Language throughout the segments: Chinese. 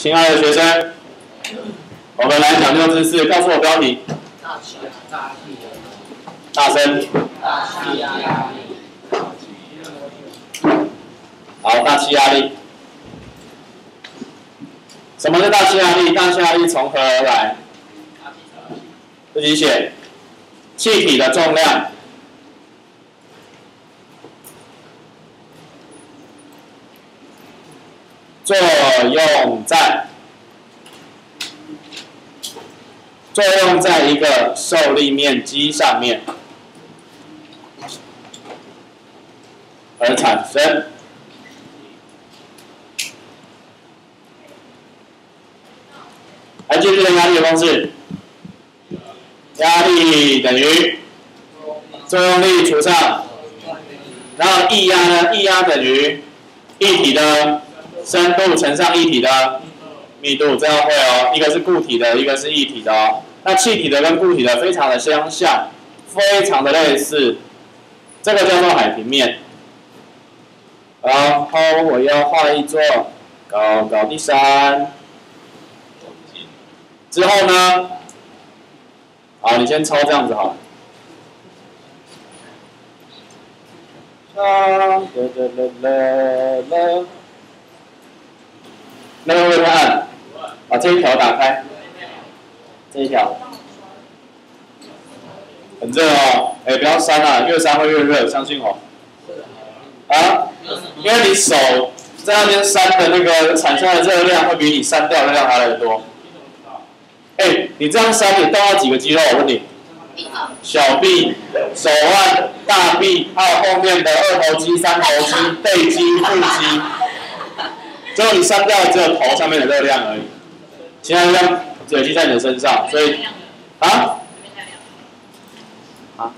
亲爱的学生，我们来讲究知识，告诉我标题。大气大气大声。大气压力。好，大气压力。什么是大气压力？大气压力从何而来？自己写。气体的重量。作用在作用在一个受力面积上面而产生。还记不记得压力的公式？压力等于作用力除上，然后液压呢？液压等于液体的。深度乘上液体的密度，这样会哦。一个是固体的，一个是液体的哦。那气体的跟固体的非常的相像，非常的类似。这个叫做海平面。然后我要画一座高高的山。之后呢？好，你先抄这样子好。啦啦啦啦啦。那个会不会按？把这一条打开，这一条，很热哦，哎，不要扇啊，越扇会越热，相信我。啊？因为你手在那边扇的那个产生的热量会比你删掉的量还来的多。哎，你这样扇，你动了几个肌肉？我问你。小臂、手腕、大臂，还有后面的二头肌、三头肌、背肌、腹肌。最后你删掉只有头上面的热量而已，其他热量累积在你的身上，所以啊？啊？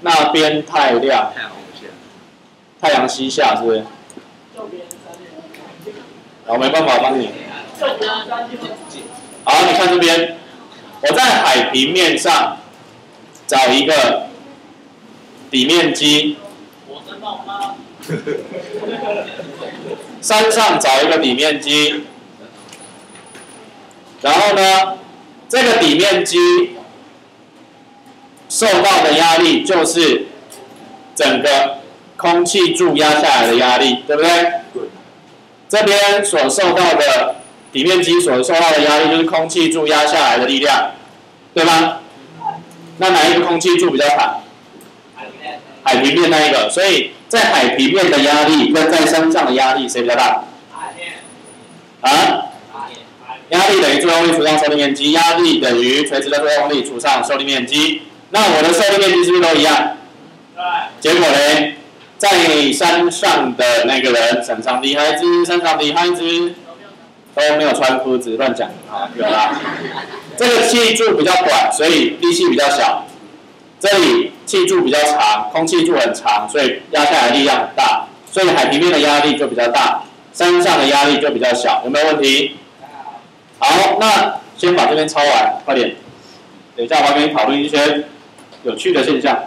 那边太亮。太阳西下是不是？我没办法帮你。好，你看这边，我在海平面上找一个底面积。山上找一个底面积，然后呢，这个底面积受到的压力就是整个空气柱压下来的压力，对不对？这边所受到的底面积所受到的压力就是空气柱压下来的力量，对吗？那哪一个空气柱比较长？海平面那一个，所以。在海平面的压力跟在山上的压力谁比较大？啊？压力等于作用力除上受力面积，压力等于垂直的作用力除上受力面积。那我的受力面积是不是都一样？对。结果呢，在山上的那个人，山上的孩子，山上的孩子都没有穿裤子，乱讲啊，有啦。这个气柱比较短，所以力气比较小。这里气柱比较长，空气柱很长，所以压下来力量很大，所以海平面的压力就比较大，山上的压力就比较小，有没有问题？好，那先把这边抄完，快点。等一下，我要跟你讨论一些有趣的现象。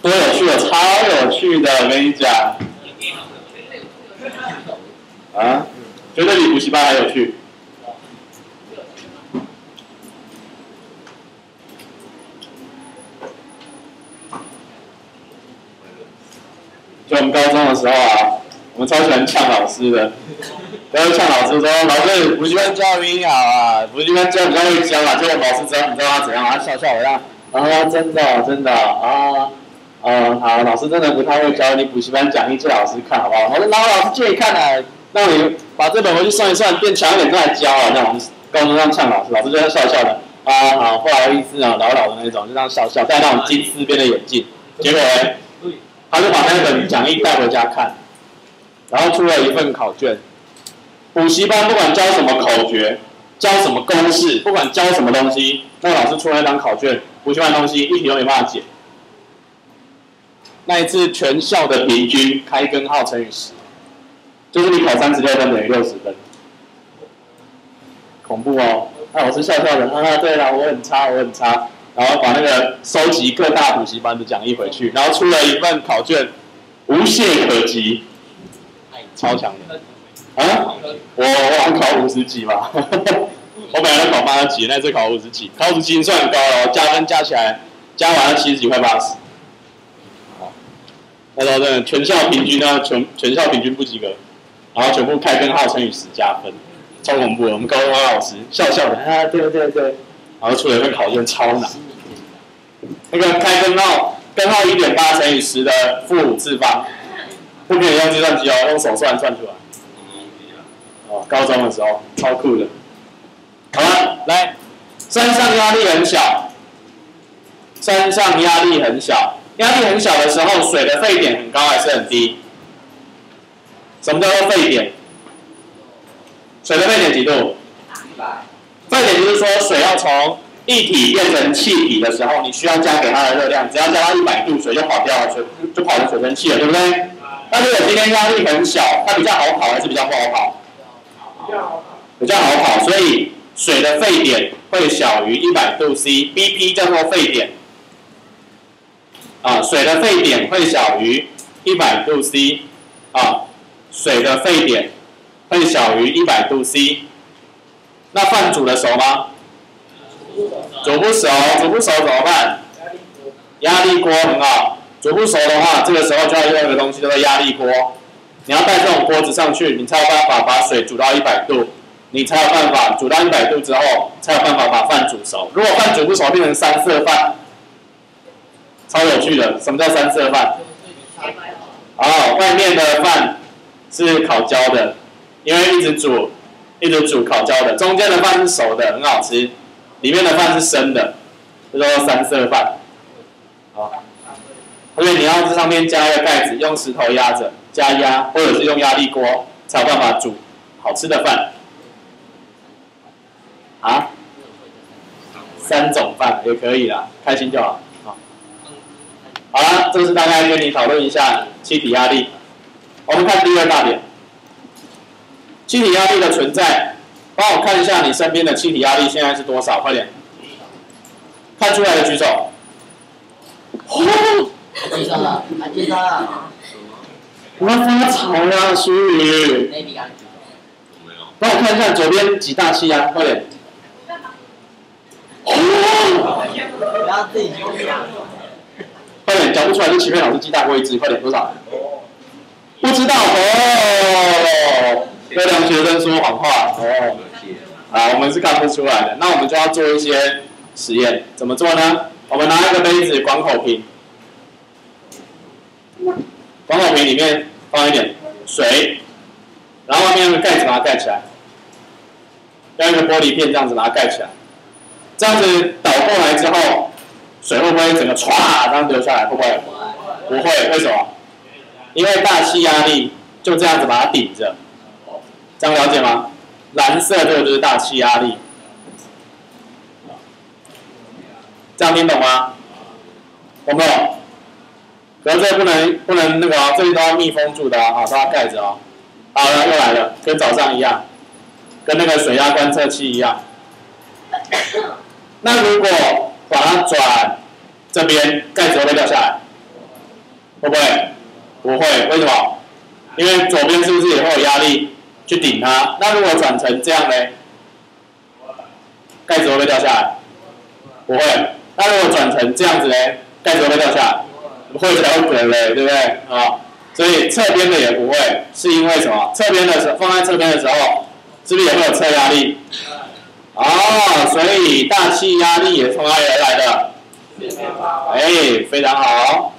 多有趣的，超有趣的，我跟你讲。啊？绝对比补习班还有趣。就我们高中的时候啊，我们超喜欢呛老师的，然后呛老师说：“老师，补习班教比你好啊，补习班教比较会教啊。”结果老师知道你知道他怎样啊？笑笑我样啊，真的真的啊，嗯，好，老师真的不太会教，你补习班讲义借老师看好不好？我说：“拿老师借你看啊，让你把这本回去算一算，变强一点再来教啊。”这样我们高中上呛老师，老师就在笑笑的啊，好，不好意思啊，老老的那种，就这样笑笑，戴那种金丝边的眼镜，结果呢？他就把那本讲义带回家看，然后出了一份考卷。补习班不管教什么口诀，教什么公式，不管教什么东西，那老师出了一张考卷，补习班东西一题都没办法解。那一次全校的平均开根号乘以十，就是你考三十六分等于六十分，恐怖哦！那老师笑笑的，啊，对了，我很差，我很差。然后把那个收集各大补习班的讲义回去，然后出了一份考卷，无懈可击。超强的。啊？我我考五十几吧，我本来考八十几，那次考五十几，考五十几算很高了，加分加起来加完了七十几块八十。那时候真的全校平均呢，全全校平均不及格，然后全部开根号乘以十加分，超恐怖。我们高中老师笑笑的，啊对对对，然后出了一份考卷超难，那个开根号根号一点八乘以十的负五次方，不可以用计算机哦，用手算算出来。哦，高中的时候超酷的。好了，来，山上压力很小，山上压力很小。压力很小的时候，水的沸点很高还是很低？什么叫做沸点？水的沸点几度？沸点就是说，水要从液体变成气体的时候，你需要加给它的热量，只要加到一百度，水就跑掉了，水就跑成水蒸气了，对不对？那如果今天压力很小，它比较好跑还是比较不好跑？比较好跑。比较好跑，所以水的沸点会小于一百度 C，BP 叫做沸点。啊，水的沸点会小于一百度 C，啊，水的沸点会小于一百度 C。那饭煮的熟吗？煮不熟，煮不熟怎么办？压力锅很好。煮不熟的话，这个时候就要用一个东西叫做压力锅。你要带这种锅子上去，你才有办法把水煮到一百度，你才有办法煮到一百度之后，才有办法把饭煮熟。如果饭煮不熟，变成三色饭。超有趣的，什么叫三色饭？哦，外面的饭是烤焦的，因为一直煮，一直煮烤焦的。中间的饭是熟的，很好吃，里面的饭是生的，叫做三色饭。好，所以你要在上面加一个盖子，用石头压着，加压，或者是用压力锅，才有办法煮好吃的饭。啊？三种饭也可以啦，开心就好。好了，这是大概跟你讨论一下气体压力。我们看第二大点，气体压力的存在，帮我看一下你身边的气体压力现在是多少？快点，看出来的举手。哦，举手了，举手了。我要发财了，淑宇。帮我看一下左边几大气压，快点。哦，不要自己纠结。快点讲不出来就前面老师记大过一次，快点多少？不知道哦，优良学生说谎话哦。啊，我们是看不出来的，那我们就要做一些实验，怎么做呢？我们拿一个杯子，广口瓶，广口瓶里面放一点水，然后外面用盖子把它盖起来，用一个玻璃片这样子把它盖起来，这样子倒过来之后。水会不会整个唰这样流下来？会不会？不会，为什么？因为大气压力就这样子把它顶着，这样了解吗？蓝色这个就是大气压力，这样听懂吗？懂不懂？可是这不能不能那个，这里都要密封住的啊，都要盖着啊。好了，又来了，跟早上一样，跟那个水压观测器一样。那如果把它转这边，盖子会不会掉下来？会不会？不会，为什么？因为左边是不是也会有压力去顶它？那如果转成这样呢？盖子会不会掉下来？不会。那如果转成这样子呢？盖子会不会掉下来？会才会滚嘞，对不对？啊，所以侧边的也不会，是因为什么？侧边的时候放在侧边的时候，是不是也会有侧压力？哦，所以大气压力也从哪里而来的？哎，非常好。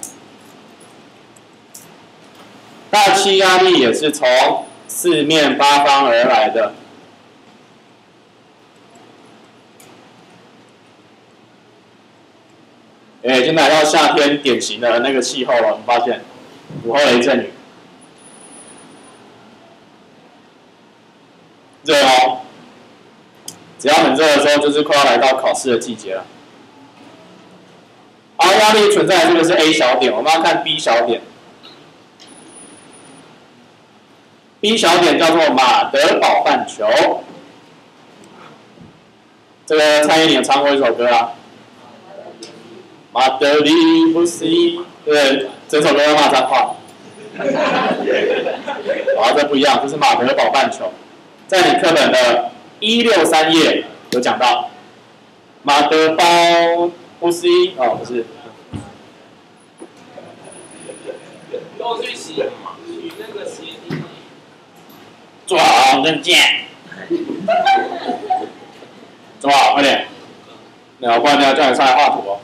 大气压力也是从四面八方而来的。哎，已经来到夏天典型的那个气候了，我们发现午后雷阵雨，热哦。只要很热的时候，就是快要来到考试的季节了。好，压力存在，这个是 A 小点，我们要看 B 小点。B 小点叫做马德堡半球。这个蔡依林唱过一首歌啊，马德里不西，对，整首歌要骂脏话。好，这不一样，这是马德堡半球，在你课本的一六三页有讲到马德堡呼吸哦，不是。都去洗。坐好，认真。坐好，快点。那不然你要叫你上来画图。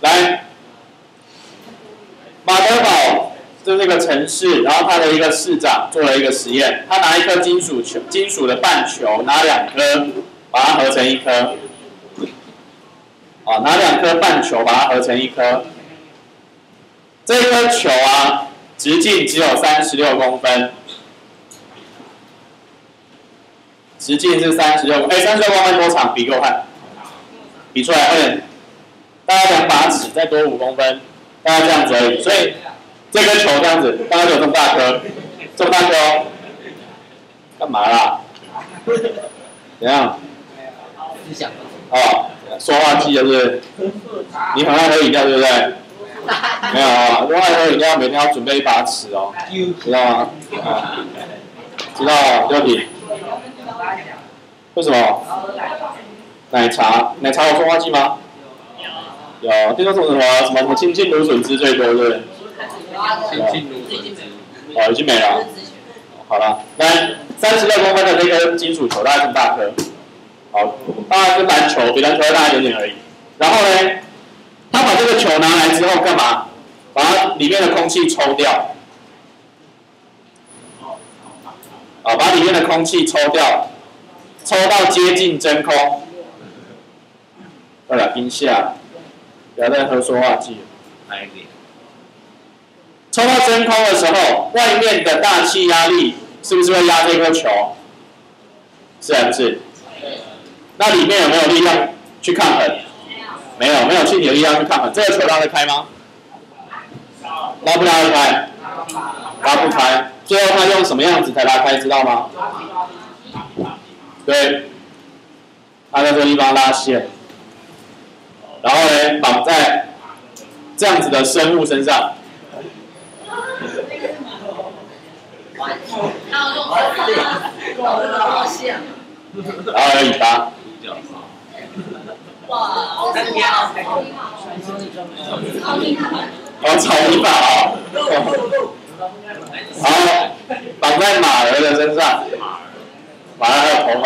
来，马德堡就是一个城市，然后他的一个市长做了一个实验，他拿一颗金属球，金属的半球，拿两颗，把它合成一颗。啊，拿两颗半球，把它合成一颗。这颗球啊，直径只有三十六公分，直径是三十六，哎，三十六公分多长？比给我看，比出来，快点。大概两把尺，再多五公分，大概这样子而已。所以这颗球这样子，大概有这么大颗，这么大颗哦。干嘛啦？怎样？哦，说话机就是，你很爱喝饮料对不对？没有啊，另外喝饮料每天要准备一把尺哦，知道吗？啊，知道啊六题。为什么？奶茶，奶茶有说话机吗？有，听说什么什么什么什么清清芦笋汁最多，对不对？清清芦笋汁。哦，已经没了。好了，来，三十六公分的这个金属球，大概这么大颗。好，大概跟篮球比篮球要大一点点而已。然后呢，他把这个球拿来之后干嘛？把里面的空气抽掉。啊，把里面的空气抽掉，抽到接近真空。对了，冰下。不要再喝说话剂了。抽到真空的时候，外面的大气压力是不是会压这颗球？是还是？那里面有没有力量去抗衡？没有，没有气体的力量去抗衡。这个球拉得开吗？拉不拉得开？拉不开。最后他用什么样子才拉开？知道吗？对，他在这个地方拉线。然后呢，绑在这样子的生物身上。然后有尾巴。哇！哦，草泥马啊！好，绑在马儿的身上。马儿还有头发。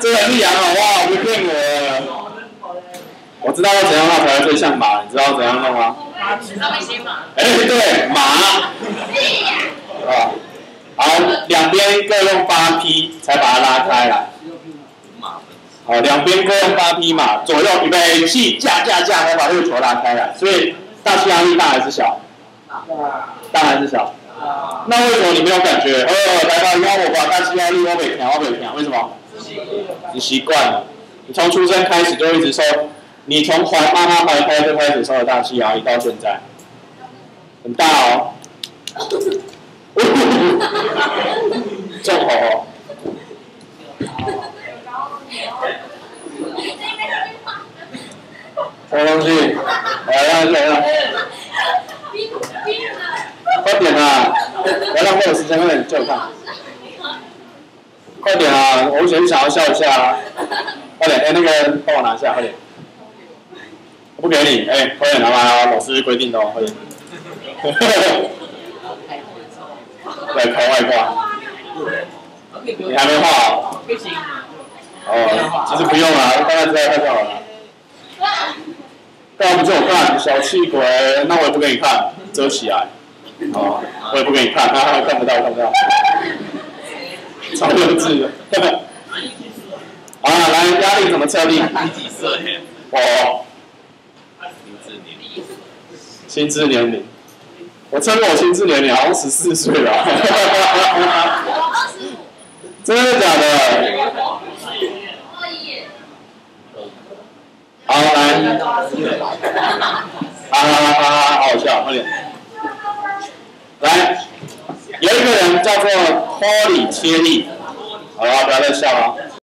这个是羊哦，哇！不骗我，我知道要怎样画才会最像马，你知道怎样弄吗？哎，对，马。啊，好，两边各用八匹才把它拉开来。好，两边各用八匹马，左右预备起，架架架，才把这个球拉开来。所以大气压力大还是小？大还是小？那为什么你没有感觉？呃，来吧，压我吧，大气压力我北调，我北调，为什么？你习惯了，你从出生开始就一直受，你从怀妈妈怀胎就开始受了大气压力，到现在，很大哦。正好。什么东西？来来来了。快点啊！不要浪费我时间，快点叫看。快点啊！我先想要笑一下啊！快点，哎，那个帮我拿下，快点。不给你，哎，快点拿来啊！老师规定的哦，快点。来开外挂。你还没画？哦，其实不用了，大概知道看就好了。干嘛不叫我看？小气鬼！那我也不给你看，遮起来。哦，我也不给你看，他看不到，看不到。超幼稚的。好了，来，压力怎么测定？你几岁？我。心智年龄。心智年龄。我测过我心智年龄，好像十四岁了。真的假的？好，来。哈哈哈哈，好好笑，快点。来，有一个人叫做托里切利，好了，不要再笑了。